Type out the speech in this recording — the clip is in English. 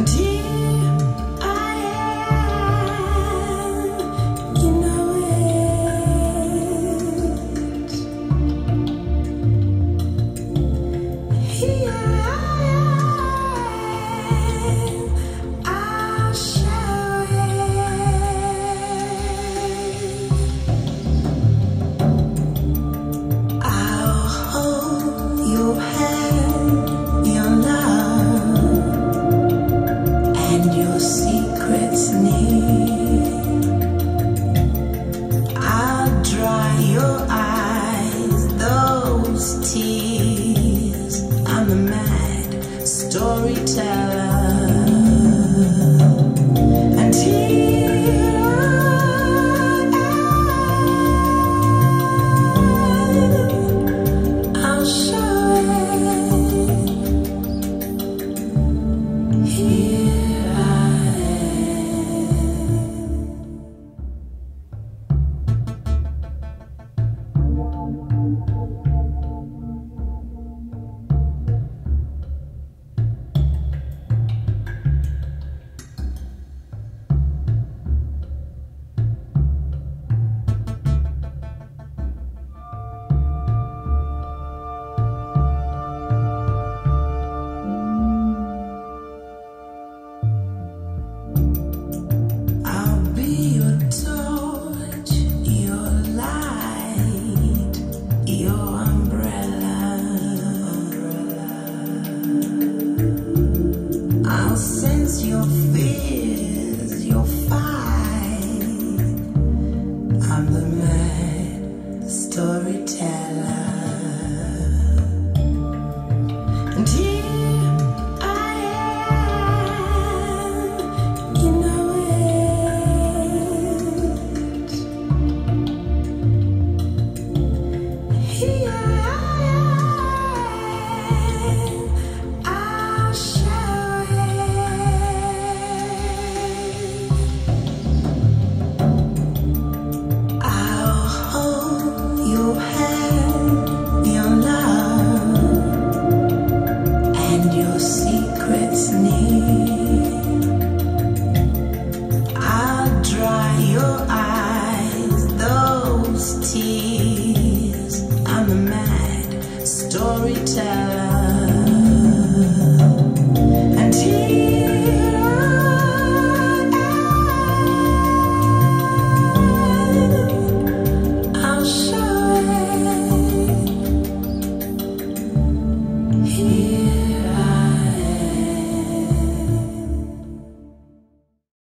And eyes, those tears. I'm the mad storyteller. your fears, you'll find I'm the storyteller. And he